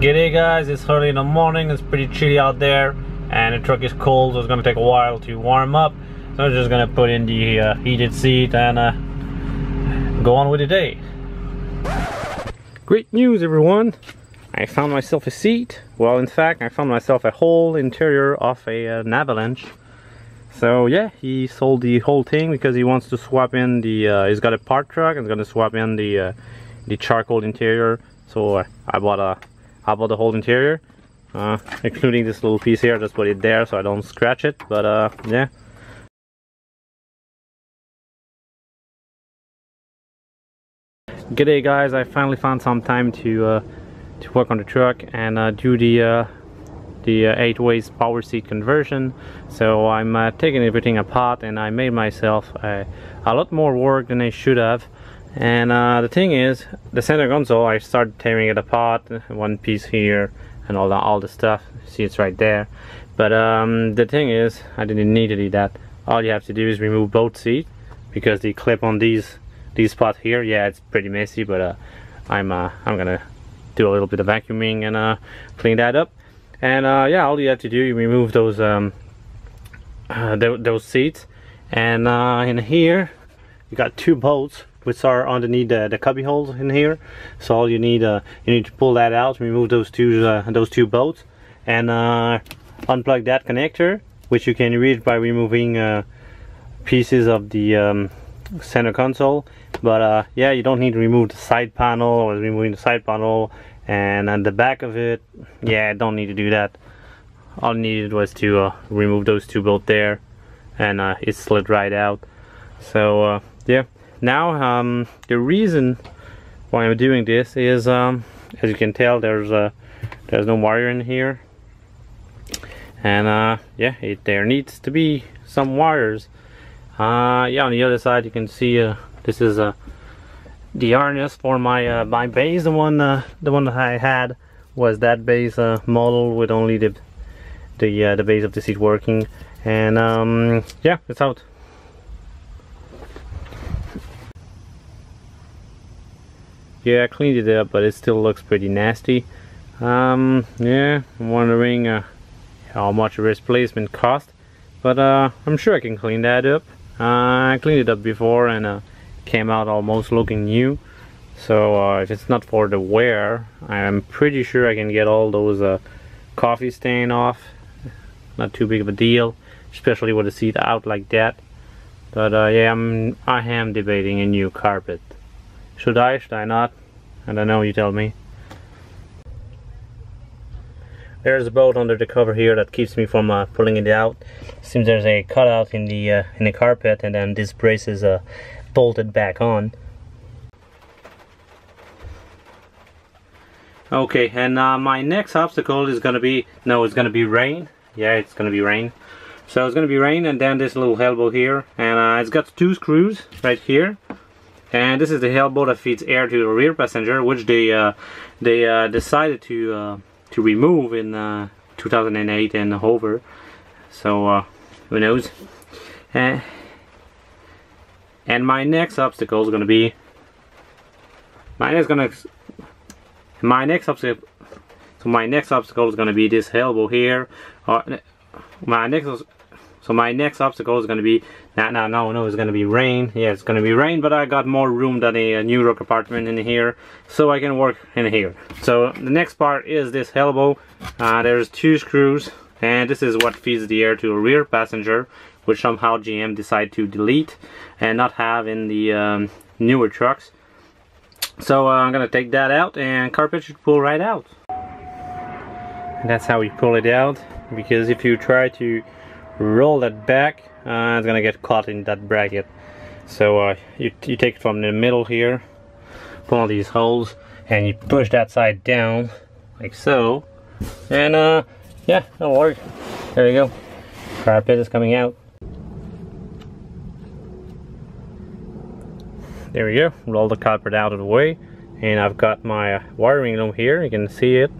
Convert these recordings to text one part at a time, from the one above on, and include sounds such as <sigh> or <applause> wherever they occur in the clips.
G'day guys, it's early in the morning, it's pretty chilly out there and the truck is cold so it's gonna take a while to warm up. So I'm just gonna put in the uh, heated seat and uh, go on with the day. Great news everyone! I found myself a seat. Well in fact I found myself a whole interior of a, uh, an avalanche. So yeah, he sold the whole thing because he wants to swap in the, uh, he's got a part truck and he's gonna swap in the, uh, the charcoal interior. So I bought a, I bought the whole interior, uh, including this little piece here. Just put it there so I don't scratch it. But uh, yeah. G'day guys, I finally found some time to uh, to work on the truck and uh, do the uh, the uh, 8 ways power seat conversion so I'm taking everything apart and I made myself a, a lot more work than I should have and uh, the thing is the center console I started tearing it apart one piece here and all the all the stuff see it's right there. But um, the thing is I didn't need to do that. All you have to do is remove both seats because the clip on these these spots here yeah it's pretty messy but uh, I'm uh, I'm gonna do a little bit of vacuuming and uh, clean that up. And uh, yeah all you have to do you remove those um, uh, th those seats. And in here you got two bolts which are underneath the, the cubby holes in here. So all you need uh, you need to pull that out remove those two uh, those two bolts and uh, unplug that connector which you can reach by removing uh, pieces of the um, center console. But uh, yeah you don't need to remove the side panel or removing the side panel and at the back of it. Yeah don't need to do that. All needed was to remove those two bolts there and it slid right out. So yeah now um, the reason why I'm doing this is um, as you can tell there's uh, there's no wire in here. And uh, yeah it there needs to be some wires. Uh, yeah on the other side you can see uh, this is a the harness for my uh, my base. The one uh, the one that I had was that base uh, model with only the the uh, the base of the seat working. And um, yeah it's out yeah I cleaned it up but it still looks pretty nasty. Um, yeah I'm wondering uh, how much replacement cost but uh, I'm sure I can clean that up. Uh, I cleaned it up before and uh, came out almost looking new. So uh, if it's not for the wear I'm pretty sure I can get all those uh, coffee stain off. Not too big of a deal especially with the seat out like that. But uh, yeah I'm I am debating a new carpet should I should I not And I know you tell me there's a bolt under the cover here that keeps me from uh, pulling it out seems there's a cutout in the uh, in the carpet and then this brace is uh, bolted back on. Okay, and uh, my next obstacle is gonna be, no, it's gonna be rain. Yeah, it's gonna be rain. So it's gonna be rain and then this little elbow here. And uh, it's got two screws right here. And this is the elbow that feeds air to the rear passenger, which they uh, they uh, decided to uh, to remove in uh, 2008 and Hover So who knows? and my next obstacle is going to be my next gonna my next obstacle so my next obstacle is going to be this elbow here. Or my next so my next obstacle is going to be no no no no it's going to be rain yeah it's going to be rain but I got more room than a, a New York apartment in here so I can work in here so the next part is this elbow uh, there's two screws and this is what feeds the air to a rear passenger which somehow GM decided to delete and not have in the um, newer trucks. So uh, I'm gonna take that out and carpet should pull right out. And that's how we pull it out because if you try to roll that back uh, it's gonna get caught in that bracket. So uh, you, you take it from the middle here, pull these holes and you push that side down like so and uh, yeah it'll work. There you go. Carpet is coming out. there we go roll the carpet out of the way and I've got my wiring loom here you can see it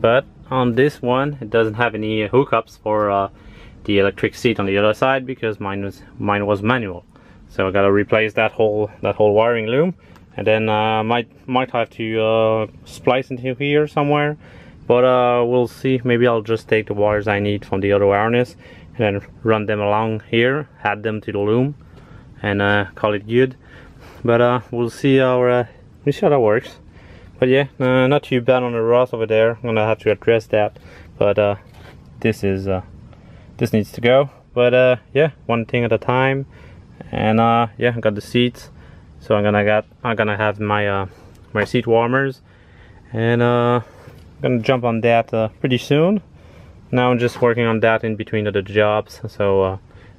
but on this one. It doesn't have any hookups for uh, the electric seat on the other side because mine was mine was manual. So I gotta replace that whole that whole wiring loom. And then uh, might might have to uh, splice into here somewhere. But uh, we'll see. Maybe I'll just take the wires I need from the other harness and then run them along here add them to the loom and uh, call it good. But uh, we'll see how uh, we see how that works but yeah uh, not too bad on the rust over there. I'm gonna have to address that. But uh, this is uh, this needs to go. But uh, yeah one thing at a time. And uh, yeah I got the seats. So I'm gonna get I'm gonna have my uh, my seat warmers. And I'm gonna jump on that pretty soon. Now I'm just working on that in between other jobs. So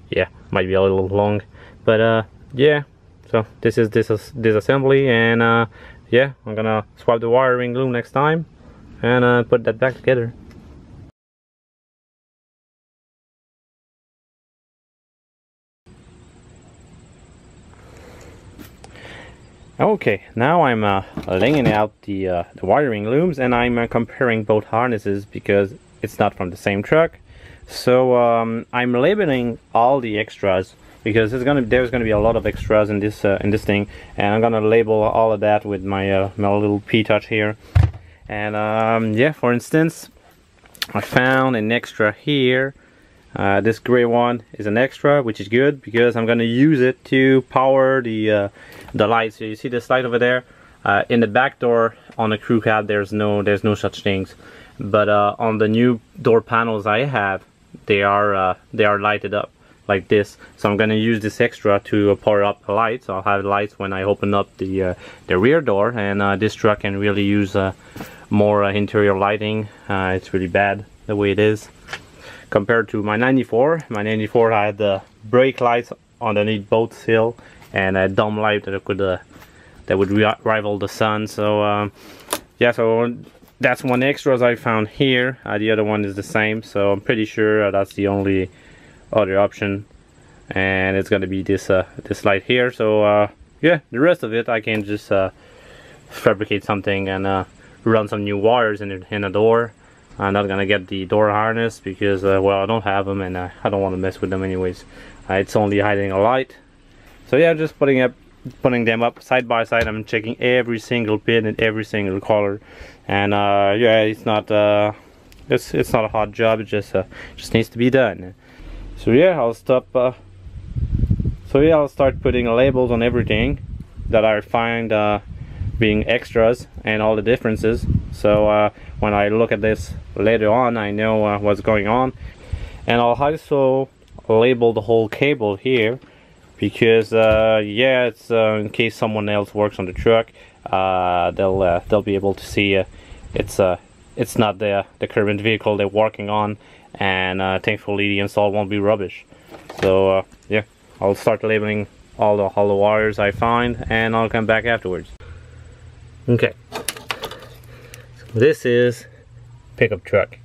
yeah might be a little long. But yeah. So this is this is this assembly and yeah I'm gonna swap the wiring loom next time and uh, put that back together Okay, now I'm uh, laying out the, uh, the wiring looms and I'm uh, comparing both harnesses because it's not from the same truck. So um, I'm labeling all the extras because there's gonna there's gonna be a lot of extras in this uh, in this thing, and I'm gonna label all of that with my uh, my little P touch here. And um, yeah, for instance, I found an extra here uh, this gray one is an extra, which is good because I'm gonna use it to power the uh, the lights. So you see this light over there? Uh, in the back door on the crew cab, there's no there's no such things, but uh, on the new door panels I have, they are they are lighted up like this. So I'm gonna use this extra to power up the lights. I'll have lights when I open up the uh, the rear door, and this truck can really use more interior lighting. it's really bad the way it is compared to my 94 my 94 had the brake lights underneath both sill and a dome light that could uh, that would rival the sun so um, yeah so that's one extras I found here uh, the other one is the same so I'm pretty sure uh, that's the only other option. And it's gonna be this uh, this light here. So uh, yeah the rest of it I can just uh, fabricate something and run some new wires in in the door. I'm not gonna get the door harness because uh, well I don't have them and uh, I don't want to mess with them anyways. Uh, it's only hiding a light. So yeah just putting up putting them up side by side. I'm checking every single pin and every single color. And uh, yeah it's not uh, it's it's not a hard job. It just uh, just needs to be done so yeah I'll stop so yeah I'll start putting labels on everything that I find being extras and all the differences. So uh, when I look at this later on I know uh, what's going on. And I'll also label the whole cable here because uh, yeah it's uh, in case someone else works on the truck uh, they'll uh, they'll be able to see it's it's not the the current vehicle they're working on and thankfully the install won't be rubbish. So yeah I'll start labeling all the hollow wires I find and I'll come back afterwards. Okay. So this is pickup truck.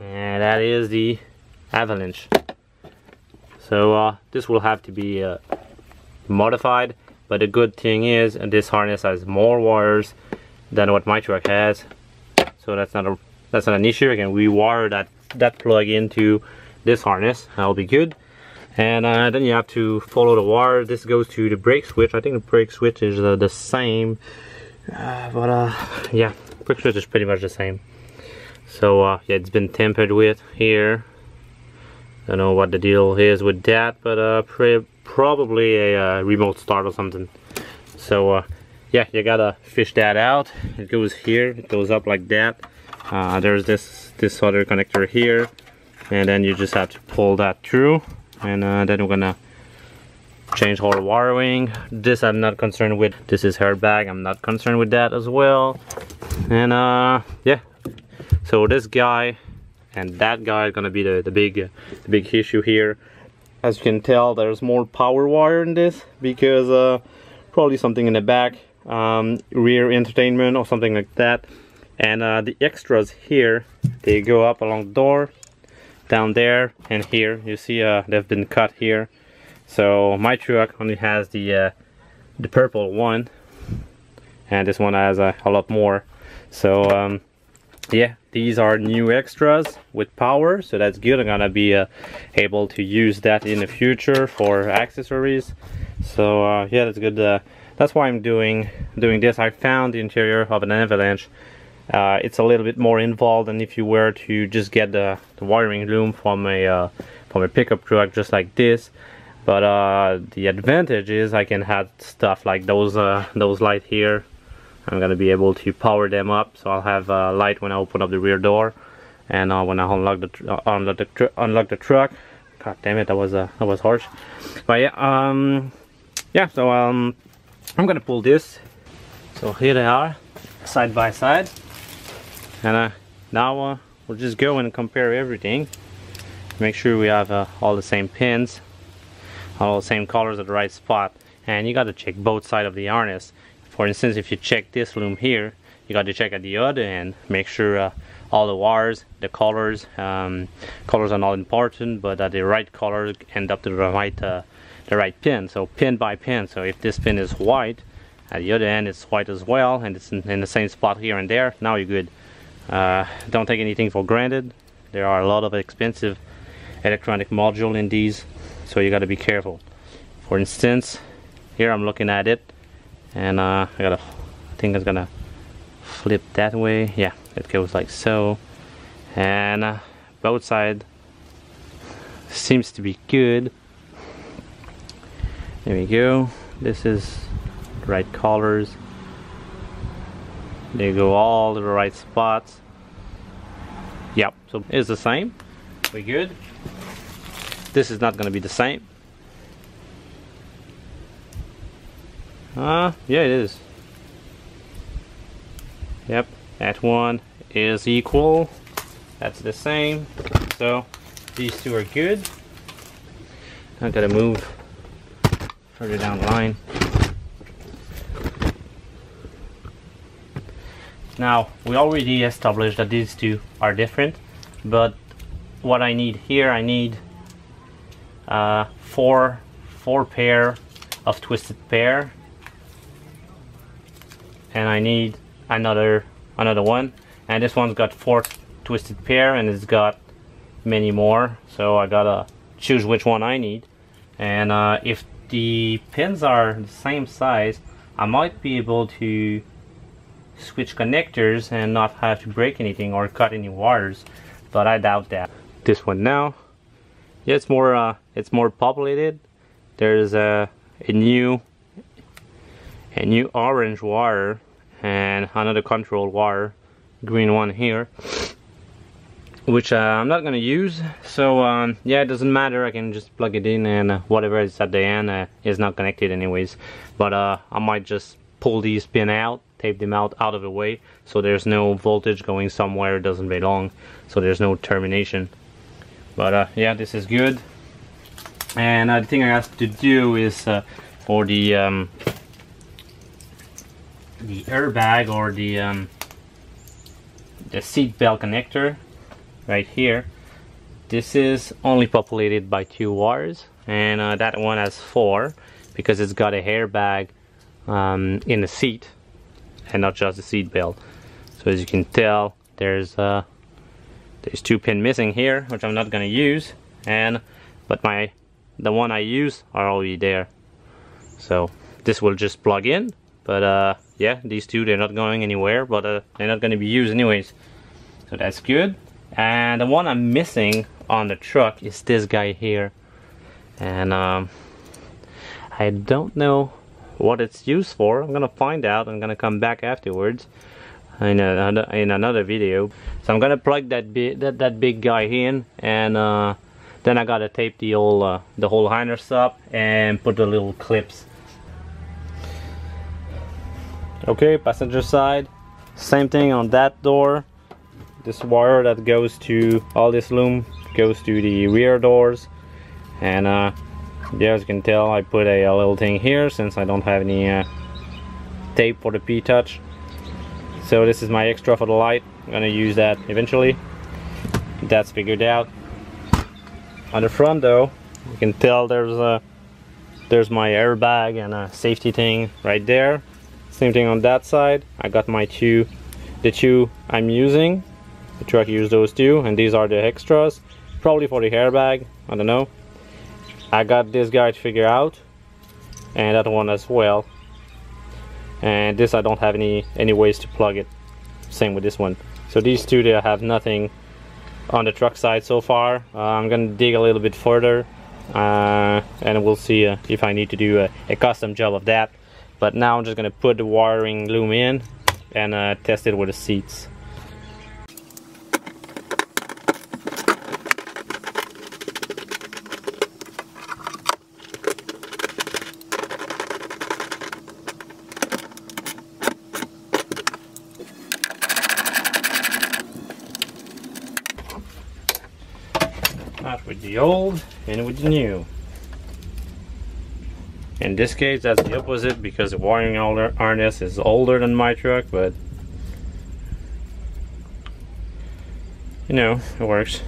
And that is the avalanche. So uh, this will have to be uh, modified but the good thing is this harness has more wires than what my truck has. So that's not a that's not an issue I can rewire that that plug into this harness that'll be good and uh, then you have to follow the wire this goes to the brake switch I think the brake switch is uh, the same uh, but uh, yeah, brake switch is pretty much the same. So uh, yeah, it's been tampered with here. I don't know what the deal is with that, but uh, probably a remote start or something. So uh, yeah, you gotta fish that out. It goes here, it goes up like that. Uh, there's this this other connector here, and then you just have to pull that through, and uh, then we're gonna change all the wiring. This i'm not concerned with. This is airbag. I'm not concerned with that as well. And uh yeah. So this guy and that guy is gonna be the, the big the big issue here. As you can tell there's more power wire in this because uh probably something in the back um, rear entertainment or something like that and uh, the extras here they go up along the door down there and here. You see uh, they've been cut here. So my truck only has the uh, the purple one. And this one has a, a lot more. So um, yeah these are new extras with power. So that's good. I'm gonna be uh, able to use that in the future for accessories. So uh, yeah that's good. Uh, that's why I'm doing doing this. I found the interior of an avalanche uh, it's a little bit more involved than if you were to just get the, the wiring loom from a uh, from a pickup truck just like this. But uh, the advantage is I can have stuff like those uh, those light here. I'm gonna be able to power them up so I'll have uh, light when I open up the rear door and uh, when I unlock the unlock the unlock the truck. God damn it that was uh, that was harsh. But yeah um yeah so um I'm gonna pull this. So here they are side by side and uh, now uh, we'll just go and compare everything. Make sure we have uh, all the same pins all the same colors at the right spot. And you got to check both sides of the harness. For instance if you check this loom here you got to check at the other end. Make sure uh, all the wires the colors um, colors are not important but that the right color end up to the right uh, the right pin. So pin by pin. So if this pin is white at the other end it's white as well and it's in, in the same spot here and there now you're good uh, don't take anything for granted. There are a lot of expensive electronic module in these so you got to be careful. For instance here I'm looking at it and uh, I gotta think it's gonna flip that way. Yeah it goes like so. And uh, both side seems to be good. There we go. This is the right colors they go all to the right spots. Yep so it's the same. We good. This is not gonna be the same. Uh yeah it is. Yep that one is equal. That's the same. So these two are good. I gotta move further down the line Now, we already established that these two are different, but what I need here, I need uh, four, four pair of twisted pair, and I need another, another one, and this one's got four twisted pair, and it's got many more, so I gotta choose which one I need, and uh, if the pins are the same size, I might be able to switch connectors and not have to break anything or cut any wires but I doubt that. This one now yeah it's more uh, it's more populated. There's a, a new a new orange wire and another control wire green one here which uh, I'm not gonna use. So um, yeah it doesn't matter. I can just plug it in and uh, whatever is at the end uh, is not connected anyways. But uh, I might just pull these pin out tape them out out of the way. So there's no voltage going somewhere. It doesn't belong. So there's no termination. But uh, yeah this is good. And uh, the thing I have to do is uh, for the um, the airbag or the um, the seat belt connector right here. This is only populated by two wires. And uh, that one has four because it's got a airbag um, in the seat and not just the seat belt. So as you can tell, there's uh, there's two pin missing here, which I'm not gonna use, and but my the one I use are already there. So this will just plug in, but uh, yeah, these two they're not going anywhere, but uh, they're not gonna be used anyways. So that's good. And the one I'm missing on the truck is this guy here, and um, I don't know what it's used for. I'm gonna find out. I'm gonna come back afterwards in another in another video. So I'm gonna plug that big that that big guy in, and uh, then I gotta tape the whole uh, the whole harness up and put the little clips. Okay, passenger side, same thing on that door. This wire that goes to all this loom goes to the rear doors, and uh, yeah as you can tell I put a, a little thing here since I don't have any uh, tape for the P-touch. So this is my extra for the light. I'm gonna use that eventually. That's figured out. On the front though you can tell there's a there's my airbag and a safety thing right there. Same thing on that side. I got my two the two I'm using. The truck used those two and these are the extras. Probably for the airbag. I don't know I got this guy to figure out and that one as well. And this I don't have any any ways to plug it. Same with this one. So these two they have nothing on the truck side so far. Uh, I'm gonna dig a little bit further uh, and we'll see uh, if I need to do a, a, custom job of that. But now I'm just gonna put the wiring loom in and uh, test it with the seats with the old and with the new. In this case, that's the opposite because the wiring harness is older than my truck, but you know, it works.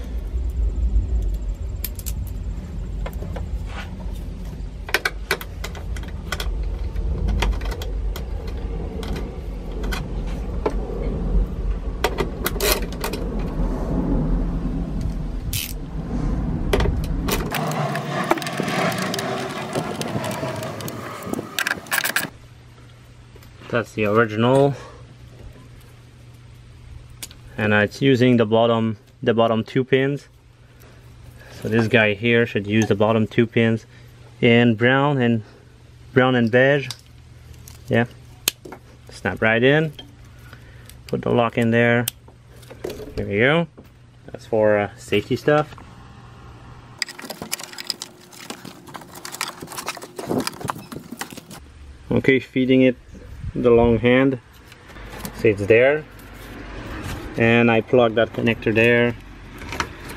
That's the original. And uh, it's using the bottom the bottom two pins. So this guy here should use the bottom two pins in brown and brown and beige. Yeah. Snap right in. Put the lock in there. Here we go. That's for uh, safety stuff. Okay feeding it the long hand. See it's there. And I plug that connector there.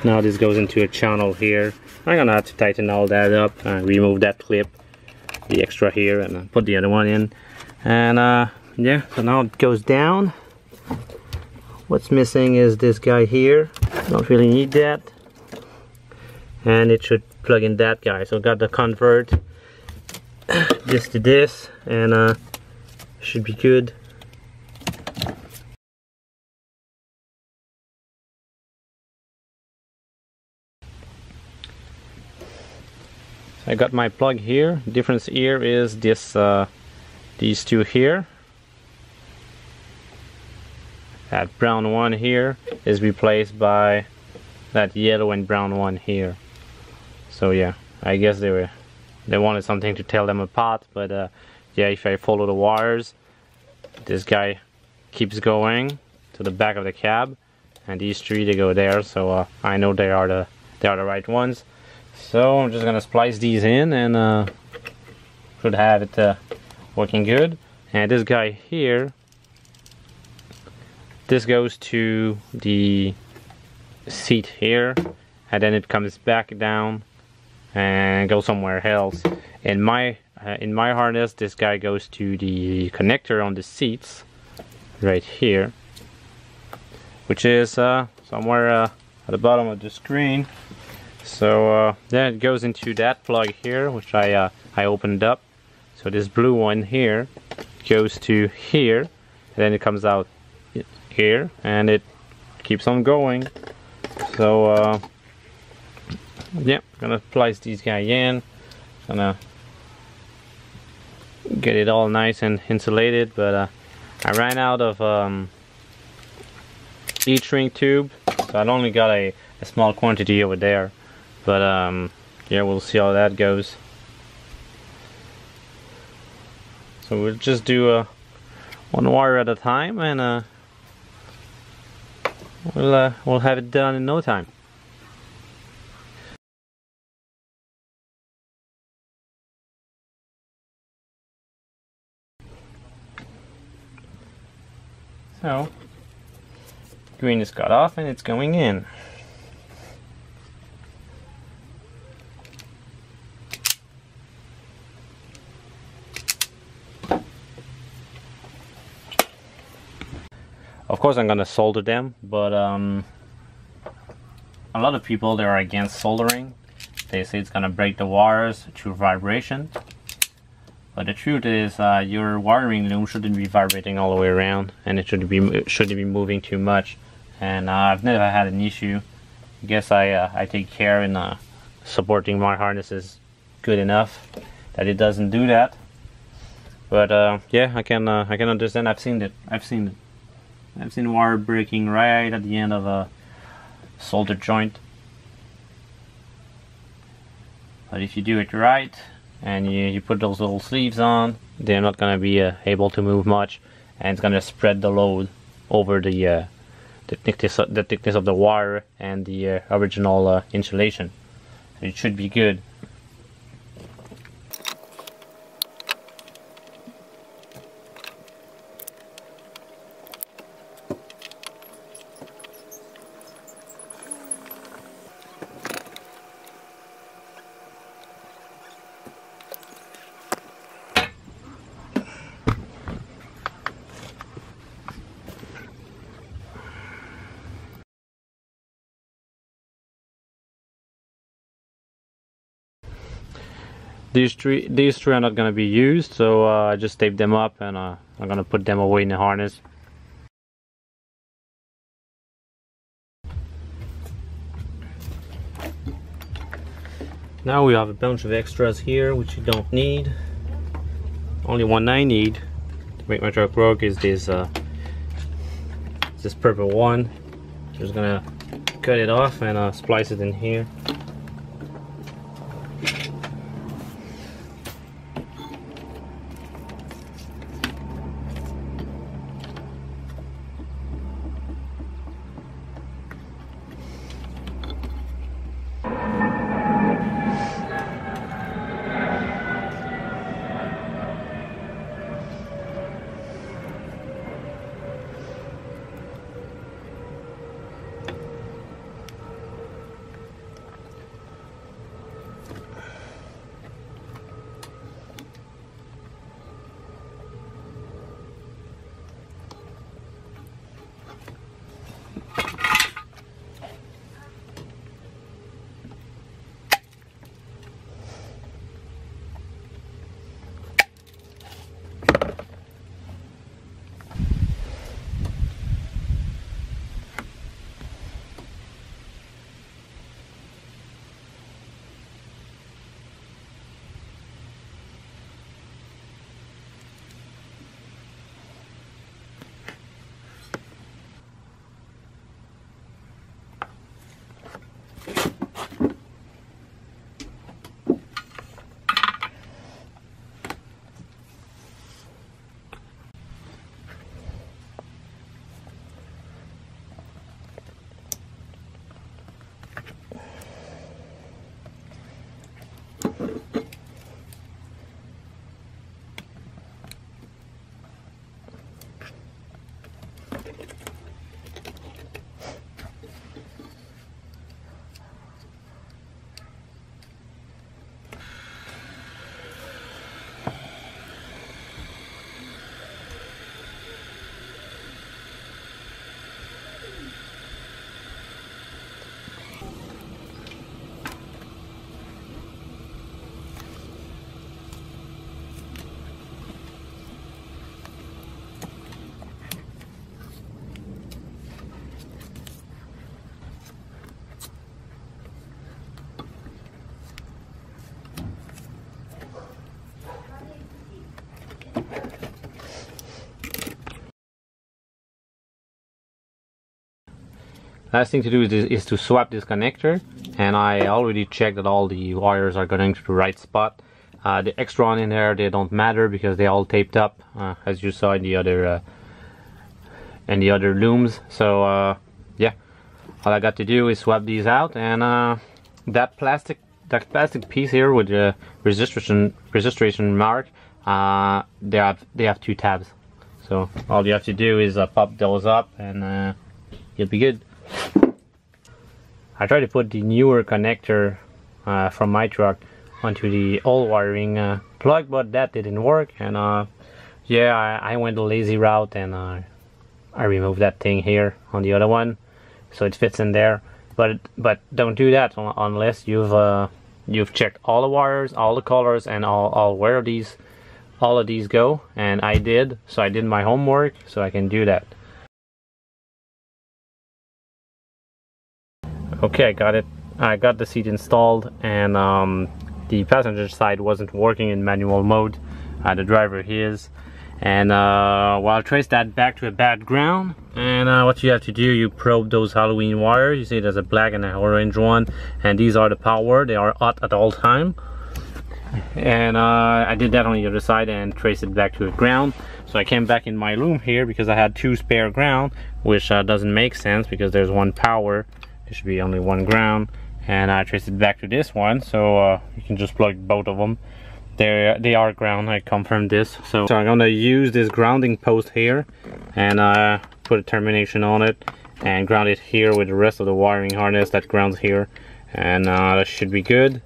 Now this goes into a channel here. I'm gonna have to tighten all that up and remove that clip the extra here and put the other one in. And uh, yeah so now it goes down. What's missing is this guy here. Don't really need that. And it should plug in that guy. So got the convert <coughs> this to this and uh, should be good. I got my plug here. Difference here is this uh, these two here. That brown one here is replaced by that yellow and brown one here. So yeah, I guess they were they wanted something to tell them apart, but uh, yeah if I follow the wires this guy keeps going to the back of the cab and these three they go there so uh, I know they are the they are the right ones. So I'm just gonna splice these in and uh, should have it uh, working good. And this guy here this goes to the seat here and then it comes back down and goes somewhere else. In my uh, in my harness this guy goes to the connector on the seats right here which is uh, somewhere uh, at the bottom of the screen. So uh, then it goes into that plug here which I uh, I opened up. So this blue one here goes to here then it comes out here and it keeps on going. So uh, yeah gonna place these guys in. Gonna get it all nice and insulated but uh, I ran out of um, heat tube. So I only got a, a, small quantity over there but um, yeah we'll see how that goes. So we'll just do uh, one wire at a time and uh, we'll, uh, we'll have it done in no time So, green is cut off and it's going in. Of course I'm gonna solder them, but um, a lot of people they are against soldering. They say it's gonna break the wires through vibration. But the truth is, uh, your wiring loom shouldn't be vibrating all the way around, and it shouldn't be shouldn't be moving too much. And uh, I've never had an issue. I guess I uh, I take care in uh, supporting my harnesses good enough that it doesn't do that. but uh, yeah I can uh, I can understand I've seen it I've seen it I've seen wire breaking right at the end of a solder joint but if you do it right and you, you put those little sleeves on they're not gonna be uh, able to move much and it's gonna spread the load over the uh, the thickness of, the thickness of the wire and the uh, original uh, insulation. It should be good these three these three are not going to be used so uh, I just taped them up and uh, I'm going to put them away in the harness. Now we have a bunch of extras here which you don't need. Only one I need to make my truck work is this uh, this purple one. Just gonna cut it off and uh, splice it in here last thing to do is, is to swap this connector and I already checked that all the wires are going to the right spot. Uh, the extra one in there they don't matter because they all taped up uh, as you saw in the other uh, in the other looms. So uh, yeah. All I got to do is swap these out and uh, that plastic that plastic piece here with the registration registration mark uh, they have they have two tabs. So all you have to do is pop those up and you'll be good I tried to put the newer connector uh, from my truck onto the old wiring uh, plug but that didn't work and uh, yeah I, I, went the lazy route and uh, I removed that thing here on the other one so it fits in there. But but don't do that unless you've uh, you've checked all the wires all the colors and all, all where these all of these go and I did so I did my homework so I can do that okay I got it. I got the seat installed and um, the passenger side wasn't working in manual mode. Uh, the driver is and uh, well I'll trace that back to a bad ground. And uh, what you have to do you probe those Halloween wires. You see there's a black and an orange one and these are the power. They are hot at all time. And uh, I did that on the other side and traced it back to the ground. So I came back in my room here because I had two spare ground which uh, doesn't make sense because there's one power there should be only one ground and I traced it back to this one so uh, you can just plug both of them they they are ground I confirmed this. So, so I'm gonna use this grounding post here and uh, put a termination on it and ground it here with the rest of the wiring harness that grounds here. And uh, that should be good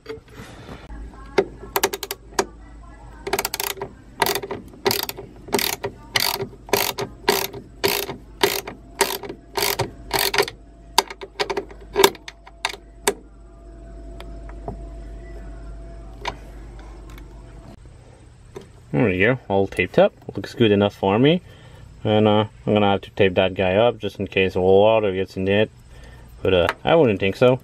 We go, all taped up. Looks good enough for me. And uh, I'm gonna have to tape that guy up just in case a water gets in it. But uh, I wouldn't think so.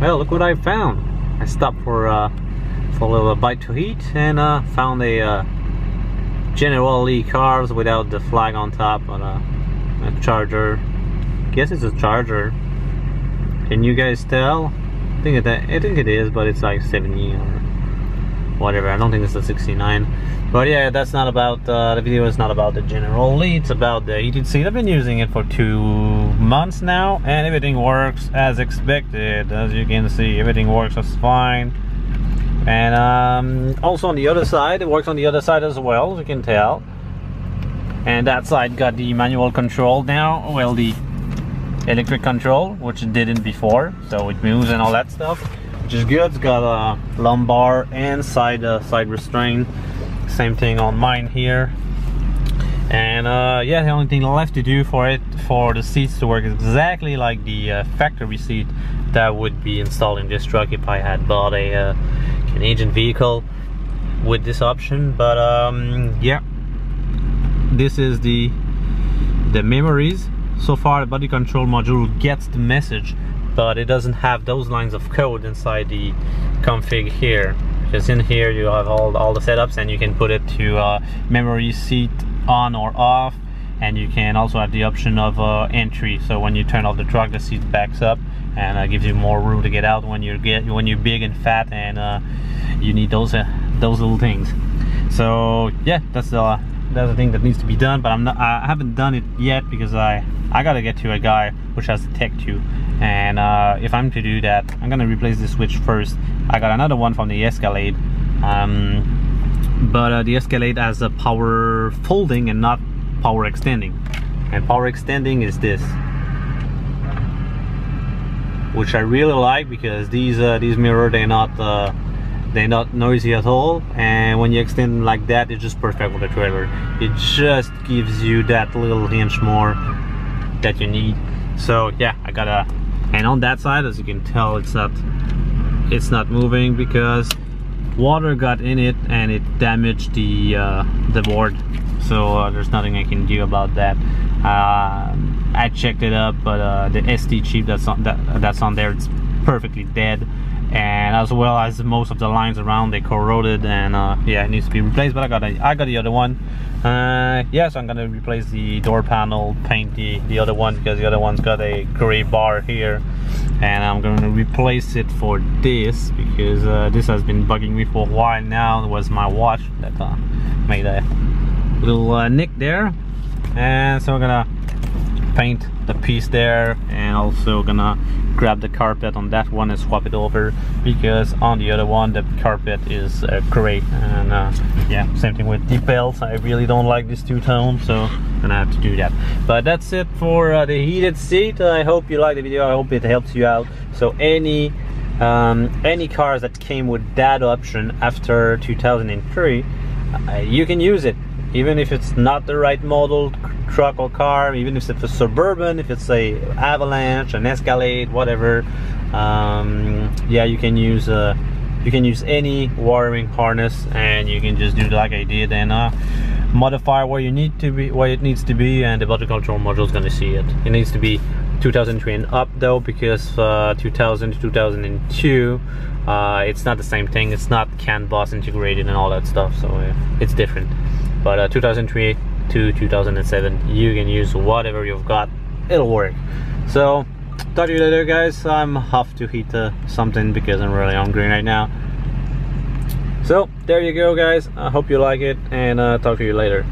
Well, look what I found. I stopped for uh, for a little bite to eat and uh, found a uh, General Lee cars without the flag on top, but uh, a charger. Guess it's a charger. Can you guys tell? I think it, I think it is, but it's like 70 or whatever. I don't think it's a 69. But yeah, that's not about, uh, the video is not about the General Lee, it's about the heated seat. I've been using it for two months now, and everything works as expected. As you can see, everything works just fine. And um, also on the other side, it works on the other side as well, as you can tell. And that side got the manual control now, well the electric control, which it didn't before, so it moves and all that stuff, which is good. It's got a lumbar and side uh, side restraint same thing on mine here and uh, yeah the only thing left to do for it for the seats to work is exactly like the uh, factory seat that would be installed in this truck if I had bought a uh, Canadian vehicle with this option. But um, yeah. This is the the memories. So far the body control module gets the message but it doesn't have those lines of code inside the config here. Because in here you have all, all the setups and you can put it to uh, memory seat on or off and you can also have the option of uh, entry. So when you turn off the truck the seat backs up and uh, gives you more room to get out when you're get when you're big and fat and uh, you need those uh, those little things. So yeah that's the uh, that's the thing that needs to be done but I'm not I haven't done it yet because I I gotta get to a guy which has the Tech 2. And uh, if I'm to do that I'm gonna replace the switch first. I got another one from the Escalade. Um, but uh, the Escalade has a power folding and not power extending. And power extending is this which I really like because these uh, these mirror they're not uh, they're not noisy at all. And when you extend them like that it's just perfect with the trailer. It just gives you that little inch more that you need. So yeah I got a and on that side as you can tell it's not it's not moving because water got in it and it damaged the uh, the board. So uh, there's nothing I can do about that. Uh, I checked it up but uh, the ST chip that's on that, that's on there it's perfectly dead. And as well as most of the lines around they corroded and uh, yeah it needs to be replaced but I got a, I got the other one uh, yes I'm gonna replace the door panel paint the the other one because the other one's got a gray bar here. And I'm gonna replace it for this because uh, this has been bugging me for a while now. It was my watch that uh, made a little uh, nick there. And so I'm gonna paint the piece there and also gonna grab the carpet on that one and swap it over because on the other one the carpet is uh, gray and uh, yeah same thing with decals I really don't like this two-tone so I'm gonna have to do that. But that's it for uh, the heated seat. I hope you like the video. I hope it helps you out. So any um, any cars that came with that option after 2003 uh, you can use it even if it's not the right model truck or car even if it's a suburban if it's a avalanche an escalade whatever um, yeah you can use uh, you can use any wiring harness and you can just do like I did and uh, modify where you need to be where it needs to be and the body control module is gonna see it. It needs to be 2003 and up though because uh, 2000 to 2002 uh, it's not the same thing. It's not CAN bus integrated and all that stuff so uh, it's different but uh, 2003 to 2007 you can use whatever you've got. It'll work. So talk to you later guys. I'm off to eat uh, something because I'm really hungry right now. So there you go guys. I hope you like it and uh, talk to you later